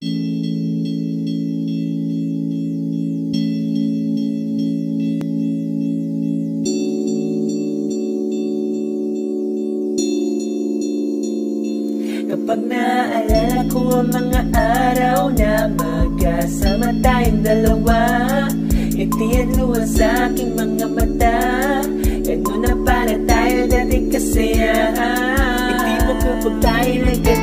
Kapag naalala ko ang mga araw na magkasama tayong dalawa Ngiti luha sa aking mga mata Ganun na para tayo dati kasi Hindi mo kapag tayo Pagingitian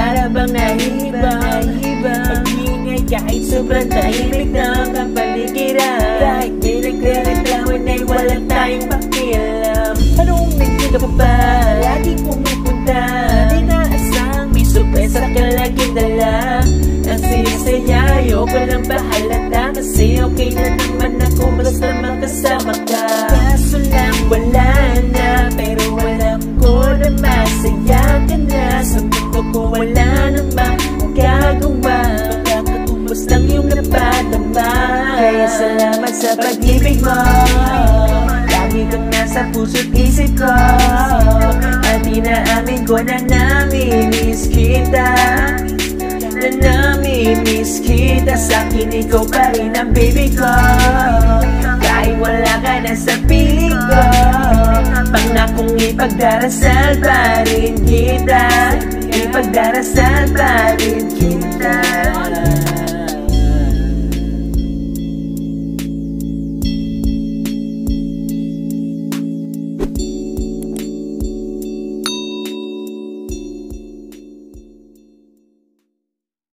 para bang nahihibang Pag-ingay kahit sobrang tahimik na ang kapaligiran Kahit may nagre-reklaman ay wala tayong pakialam. Anong nagkita pa ba? Lagi pumupunta. Di naasang may sorpresa ka laging dala. Ang saya-saya, ayoko lang bahalata. Kasi okay na naman ako basta makasama ka. Kaso lang wala wala namang magagawa Makakatubos lang yung napadama. Kaya salamat sa pag-ibig mo. Lagi kang nasa puso't isip ko. At inaamin ko na namimiss kita. Na namimiss kita. Sa akin ikaw pa rin ang baby ko. Kahit wala ka na sa piling ko ipagdarasal pa rin kita. Ipagdarasal pa rin kita